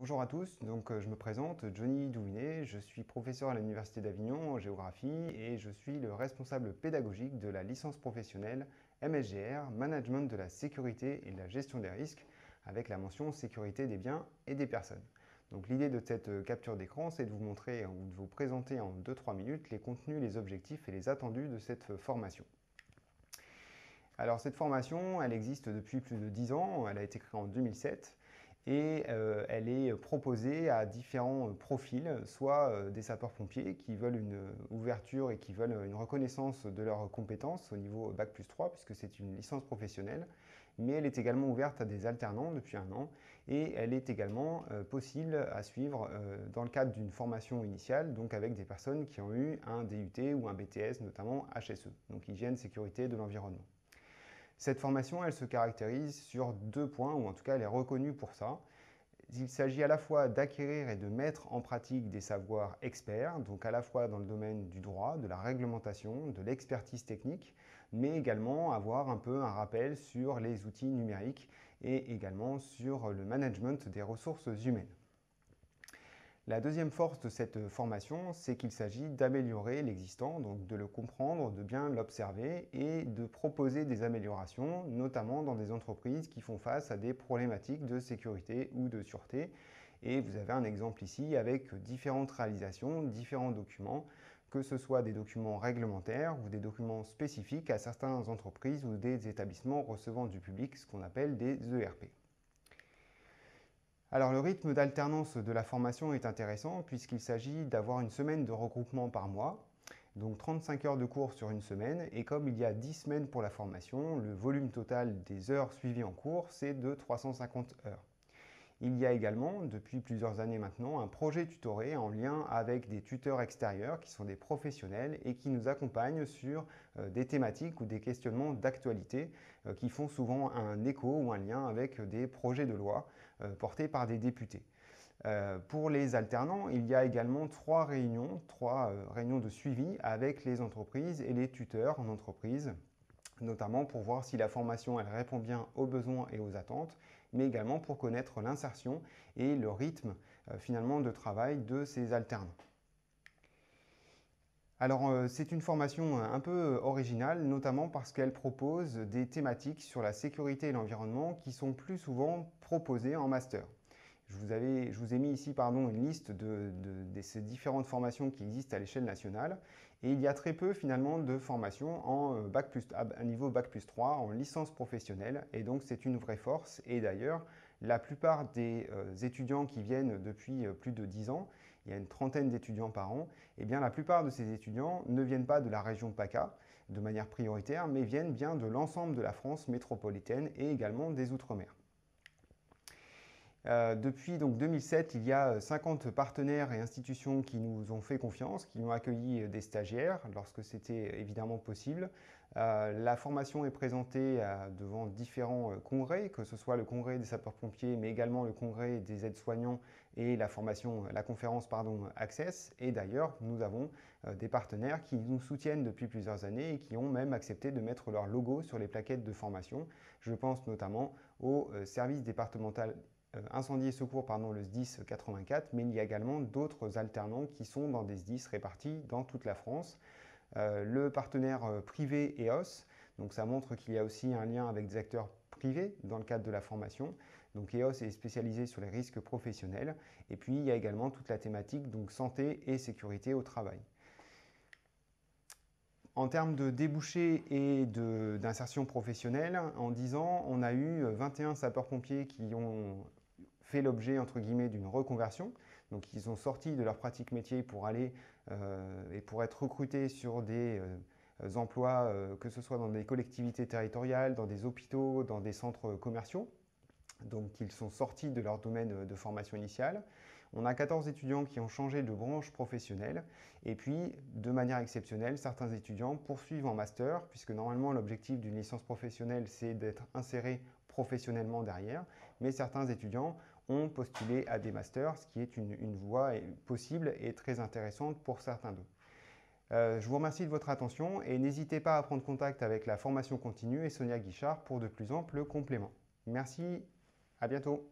Bonjour à tous, donc euh, je me présente, Johnny Douinet, je suis professeur à l'Université d'Avignon en géographie et je suis le responsable pédagogique de la licence professionnelle MSGR, Management de la sécurité et de la gestion des risques, avec la mention sécurité des biens et des personnes. Donc l'idée de cette euh, capture d'écran, c'est de vous montrer ou de vous présenter en 2-3 minutes les contenus, les objectifs et les attendus de cette euh, formation. Alors cette formation, elle existe depuis plus de 10 ans, elle a été créée en 2007 et euh, elle est proposée à différents profils, soit euh, des sapeurs-pompiers qui veulent une ouverture et qui veulent une reconnaissance de leurs compétences au niveau Bac plus 3, puisque c'est une licence professionnelle, mais elle est également ouverte à des alternants depuis un an, et elle est également euh, possible à suivre dans le cadre d'une formation initiale, donc avec des personnes qui ont eu un DUT ou un BTS, notamment HSE, donc hygiène, sécurité de l'environnement. Cette formation, elle se caractérise sur deux points, ou en tout cas elle est reconnue pour ça. Il s'agit à la fois d'acquérir et de mettre en pratique des savoirs experts, donc à la fois dans le domaine du droit, de la réglementation, de l'expertise technique, mais également avoir un peu un rappel sur les outils numériques et également sur le management des ressources humaines. La deuxième force de cette formation, c'est qu'il s'agit d'améliorer l'existant, donc de le comprendre, de bien l'observer et de proposer des améliorations, notamment dans des entreprises qui font face à des problématiques de sécurité ou de sûreté. Et vous avez un exemple ici avec différentes réalisations, différents documents, que ce soit des documents réglementaires ou des documents spécifiques à certaines entreprises ou des établissements recevant du public, ce qu'on appelle des ERP. Alors le rythme d'alternance de la formation est intéressant puisqu'il s'agit d'avoir une semaine de regroupement par mois, donc 35 heures de cours sur une semaine, et comme il y a 10 semaines pour la formation, le volume total des heures suivies en cours, c'est de 350 heures. Il y a également, depuis plusieurs années maintenant, un projet tutoré en lien avec des tuteurs extérieurs qui sont des professionnels et qui nous accompagnent sur euh, des thématiques ou des questionnements d'actualité euh, qui font souvent un écho ou un lien avec des projets de loi euh, portés par des députés. pour les alternants, il y a également trois réunions, trois réunions de suivi avec les entreprises et les tuteurs en entreprise notamment pour voir si la formation répond bien aux besoins et aux attentes, mais également pour connaître l'insertion et le rythme euh, finalement de travail de ces alternants. Alors euh, c'est une formation un peu originale, notamment parce qu'elle propose des thématiques sur la sécurité et l'environnement qui sont plus souvent proposées en master. Je vous, ai mis ici une liste de, ces différentes formations qui existent à l'échelle nationale. Et il y a très peu finalement de formations en euh, bac à niveau Bac plus 3, en licence professionnelle. Et donc c'est une vraie force. Et d'ailleurs, la plupart des euh, étudiants qui viennent depuis euh, plus de 10 ans, il y a une trentaine d'étudiants par an, eh bien la plupart de ces étudiants ne viennent pas de la région PACA de manière prioritaire, mais viennent bien de l'ensemble de la France métropolitaine et également des Outre-mer. Euh, depuis donc, 2007, il y a 50 euh, partenaires et institutions qui nous ont fait confiance, qui ont accueilli euh, des stagiaires lorsque c'était évidemment possible. la formation est présentée devant différents congrès, que ce soit le congrès des sapeurs-pompiers, mais également le congrès des aides-soignants et la, formation, la conférence pardon, Access. Et d'ailleurs, nous avons des partenaires qui nous soutiennent depuis plusieurs années et qui ont même accepté de mettre leur logo sur les plaquettes de formation. Je pense notamment au service départemental incendie et secours, pardon, le SDIS 84, mais il y a également d'autres alternants qui sont dans des SDIS répartis dans toute la France. Euh, le partenaire euh, privé EOS, donc ça montre qu'il y a aussi un lien avec des acteurs privés dans le cadre de la formation. Donc EOS est spécialisé sur les risques professionnels. Et puis il y a également toute la thématique donc santé et sécurité au travail. En termes de débouchés et d'insertion professionnelle, en 10 ans, on a eu 21 sapeurs-pompiers qui ont fait l'objet entre guillemets d'une reconversion. Donc ils sont sortis de leur pratique métier pour aller euh, et pour être recrutés sur des euh, emplois, euh, que ce soit dans des collectivités territoriales, dans des hôpitaux, dans des centres commerciaux. Donc ils sont sortis de leur domaine de formation initiale. On a 14 étudiants qui ont changé de branche professionnelle et puis de manière exceptionnelle, certains étudiants poursuivent en master puisque normalement l'objectif d'une licence professionnelle c'est d'être inséré professionnellement derrière, mais certains étudiants ont postulé à des masters, ce qui est une, voie possible et très intéressante pour certains d'eux. Euh, je vous remercie de votre attention et n'hésitez pas à prendre contact avec la formation continue et Sonia Guichard pour de plus amples compléments. Merci à bientôt